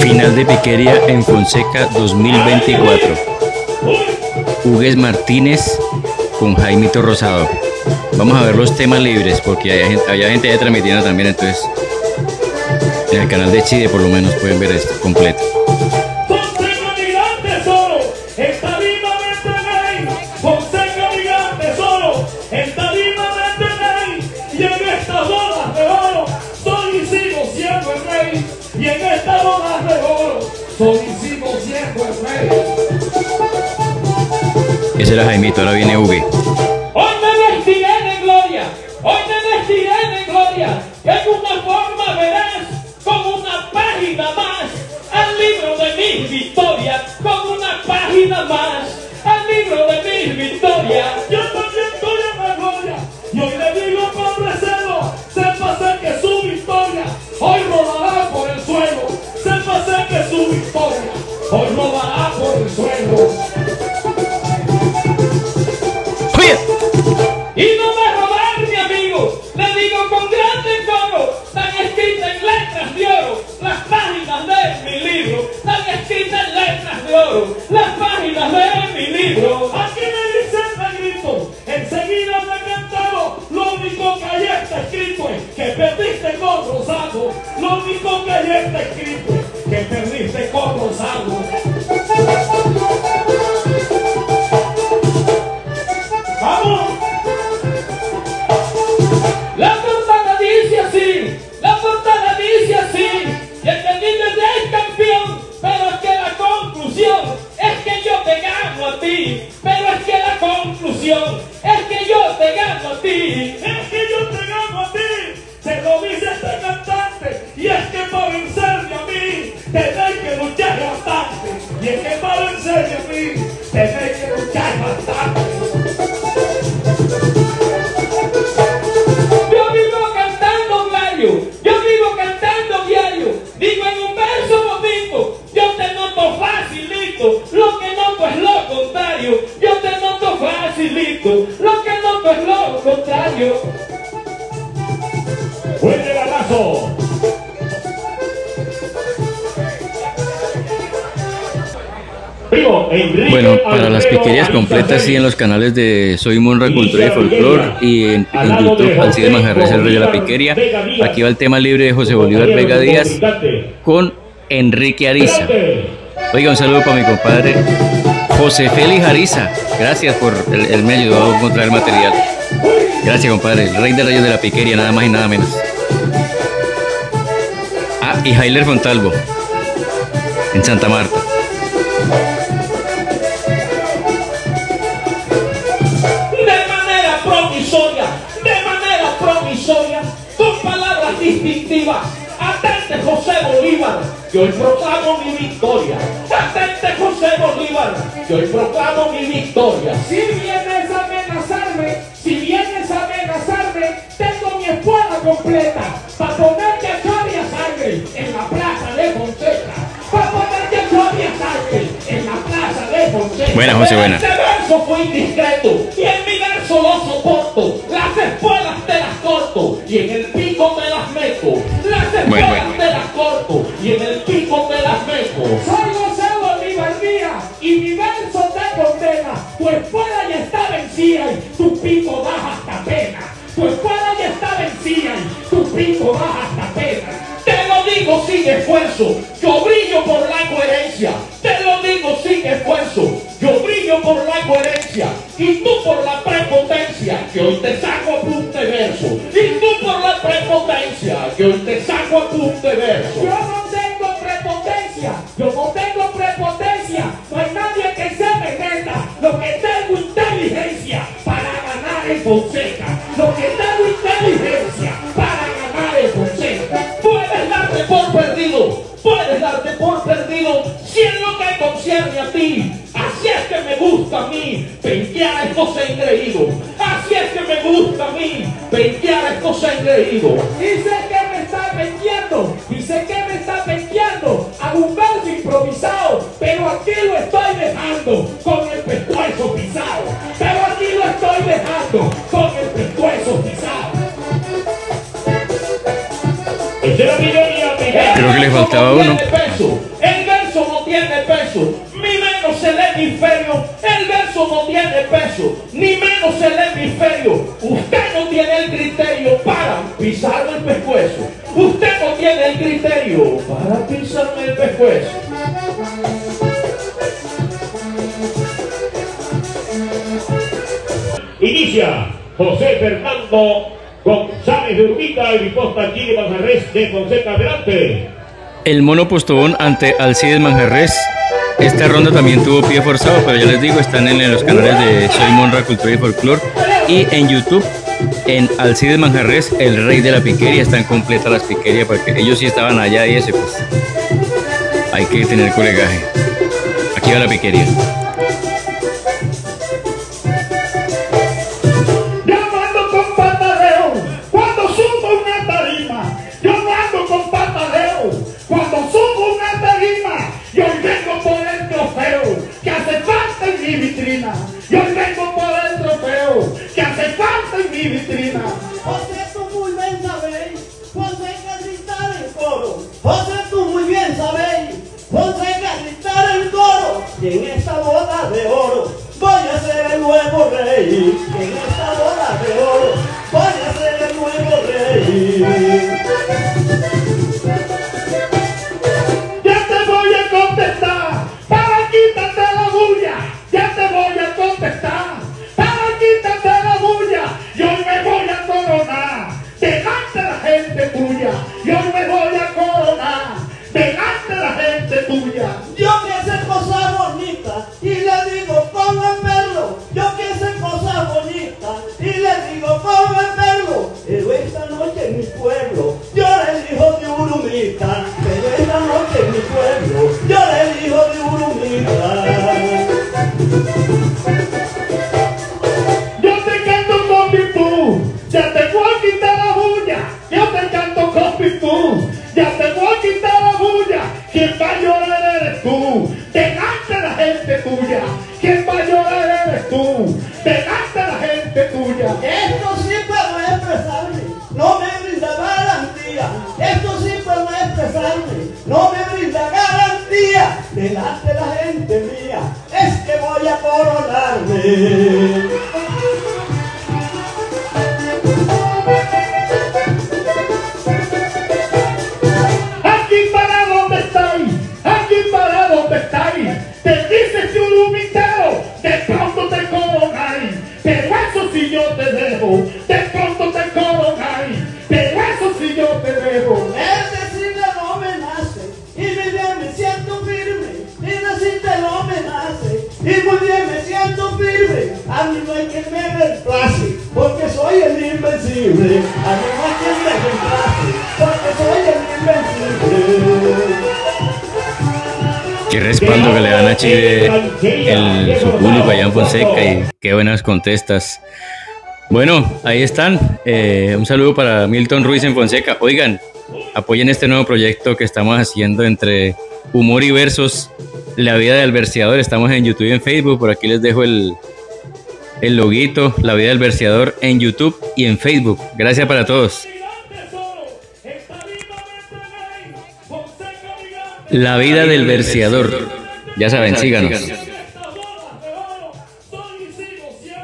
Final de Piquería en Fonseca 2024. Hugues Martínez con Jaimito Rosado. Vamos a ver los temas libres porque hay gente, ya transmitiendo también, entonces en el canal de Chile por lo menos pueden ver esto completo. Ese era Jaimito, ahora viene Hugue. Hoy me vestiré de gloria, hoy me vestiré de gloria, y en una forma verás como una página más al libro de mis victorias, como una página más al libro de mis victorias. Lo único que ahí está Bueno, para las piquerías completas sí en los canales de Soy Monra Cultura y Folclor y en, en YouTube Alcides Manjarres el Rey de la Piquería. Aquí va el tema libre de José Bolívar Vega Díaz con Enrique Ariza. Oiga, un saludo para mi compadre José Félix Ariza. Gracias por el, el me ayudó a encontrar el material. Gracias, compadre. El rey de rayos de la piquería, nada más y nada menos. Ah, y Jailer Fontalvo. En Santa Marta. Atente José Bolívar, que hoy proclamo mi victoria. Atente José Bolívar, que hoy proclamo mi victoria. Si vienes a amenazarme, si vienes a amenazarme, tengo mi escuela completa para ponerte a Claudia sangre en la plaza de Fonseca. Para ponerte a Claudia sangre en la plaza de Fonseca. Buena, José, buena. Este verso fue indiscreto y en mi verso lo soporto. Las espuelas te las corto y en el pico tu pico baja hasta pena. Tu espuela ya está vencida y tu pico baja hasta pena. Te lo digo sin esfuerzo, yo brillo por la coherencia. Te lo digo sin esfuerzo, yo brillo por la coherencia. Y tú por la prepotencia, que hoy te saco a punte verso. Y tú por la prepotencia, que hoy te saco a punte verso. Concierne a ti. Así es que me gusta a mí, pentear estos engreídos. Así es que me gusta a mí, pentear estos engreídos. Dice que me está penteando, dice que me está penteando. Hago un verso improvisado, pero aquí lo estoy dejando con el pescuezo pisado. Pero aquí lo estoy dejando con el pescuezo pisado. Creo que le faltaba uno. Tiene peso, ni menos el hemisferio. El verso no tiene peso, ni menos el hemisferio. Usted no tiene el criterio para pisarme el pescuezo. Usted no tiene el criterio para pisarme el pescuezo. Inicia José Fernando González de Urbita y Riposta de Manjarres de Fonseca. Adelante. El mono postobón ante Alcides Manjarres. Esta ronda también tuvo pie forzado, pero ya les digo, están en los canales de Soy Monra Cultura y Folklore y en YouTube en Alcides Manjarres, el rey de la piquería, están completas las piquerías porque ellos sí estaban allá y ese pues hay que tener colegaje. Aquí va la piquería. Yo tengo por el trofeo que hace falta en mi vitrina. José, tú muy bien sabéis, José Carritar el coro. José, tú muy bien sabéis, José Carritar el coro. Y en esta boda de oro voy a ser el nuevo rey. cantando copies tú. Ya te voy a quitar la bulla. Quien va a llorar eres tú. Delante la gente tuya. Quien va a llorar eres tú. Delante la gente tuya. Esto sí pero no es expresarme. No me brinda garantía. Esto sí pero no es expresarme. No me brinda garantía. Delante la gente mía. Es que voy a coronarme. donde estáis. Te dice churubitero, de pronto te coronáis. Pero eso si yo te dejo, de pronto te coronáis. Pero eso si yo te dejo. Es decir, no me nace. Y muy bien me siento firme. Y decirte no me nace. Y muy bien me siento firme. A mí no hay quien me reemplace. Porque soy el invencible. A mí no hay quien me reemplace. Porque soy el invencible. Qué respaldo que le dan a Chile el, su público allá en Fonseca y qué buenas contestas. Bueno, ahí están. Eh, un saludo para Milton Ruiz en Fonseca. Oigan, apoyen este nuevo proyecto que estamos haciendo entre humor y versos, la vida del verseador. Estamos en YouTube y en Facebook. Por aquí les dejo el, el loguito, la vida del verseador en YouTube y en Facebook. Gracias para todos. La vida del verseador. Ya saben, síganos.